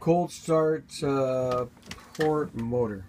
Cold start uh, port motor.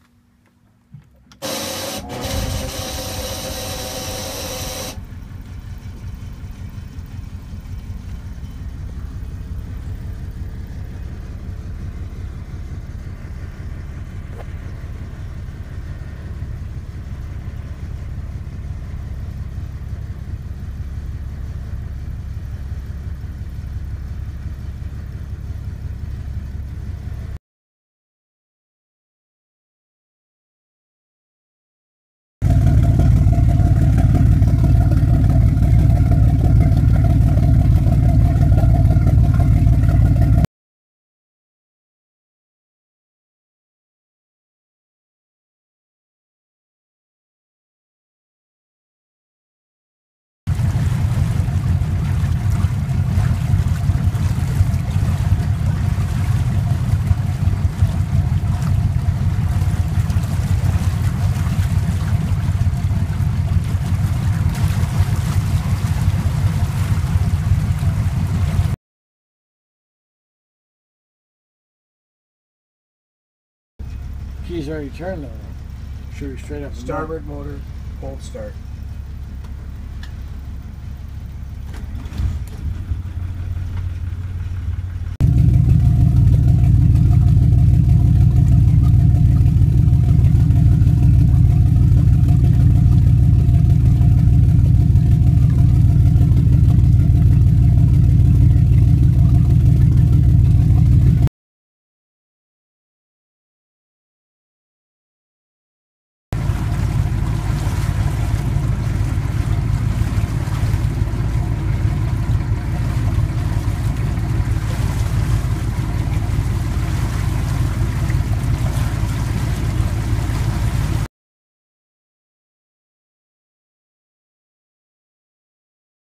Keys already turned though. Should we straight up? Starboard motor, cold start.